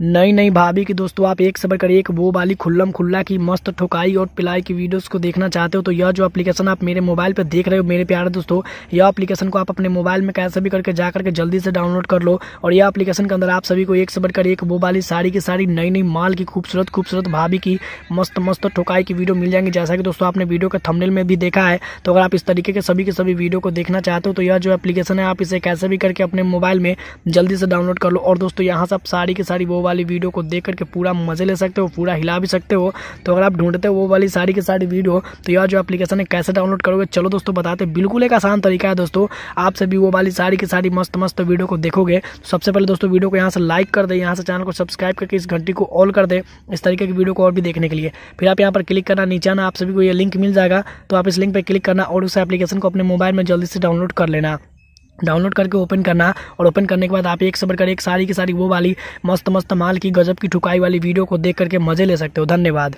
नई नई भाभी की दोस्तों, आप एक से बढ़कर एक वो वाली खुल्लम खुल्ला की, मस्त ठोकाई और पिलाई की वीडियोस को देखना चाहते हो तो यह जो एप्लीकेशन आप मेरे मोबाइल पे देख रहे हो, मेरे प्यारे दोस्तों, यह एप्लीकेशन को आप अपने मोबाइल में कैसे भी करके जा करके जल्दी से डाउनलोड कर लो और यह एप्लीकेशन के अंदर आप सभी को एक से बढ़कर एक वो वाली साड़ी की साड़ी नई नई माल की, खूबसूरत खूबसूरत भाभी की, मस्त मस्त ठोकाई की वीडियो मिल जाएँगी। जैसा कि दोस्तों, आपने वीडियो के थमनेल में भी देखा है तो अगर आप इस तरीके के सभी के सभी वीडियो को देखना चाहते हो तो यह जो एप्लीकेशन है, आप इसे कैसे भी करके अपने मोबाइल में जल्दी से डाउनलोड कर लो। और दोस्तों, यहाँ से आप साड़ी की साड़ी, वो वाली वीडियो को देख करके पूरा मज़े ले सकते हो, पूरा हिला भी सकते हो। तो अगर आप ढूंढते हो वो वाली साड़ी की सारी वीडियो तो यह जो एप्लीकेशन है, कैसे डाउनलोड करोगे? चलो दोस्तों, बताते बिल्कुल एक आसान तरीका है दोस्तों। आप सभी वो वाली साड़ी की साड़ी मस्त मस्त वीडियो को देखोगे सबसे पहले दोस्तों वीडियो को यहाँ से लाइक कर दे, यहाँ से चैनल को सब्सक्राइब करके इस घंटी को ऑल कर दे, इस तरीके की वीडियो को और भी देखने के लिए। फिर आप यहाँ पर क्लिक करना नीचे आना, आप सभी को ये लिंक मिल जाएगा तो आप इस लिंक पर क्लिक करना और उस एप्लीकेशन को अपने मोबाइल में जल्दी से डाउनलोड कर लेना। डाउनलोड करके ओपन करना और ओपन करने के बाद आप एक से बढ़कर एक सारी की सारी वो वाली मस्त मस्त माल की गजब की ठुकाई वाली वीडियो को देख करके मज़े ले सकते हो। धन्यवाद।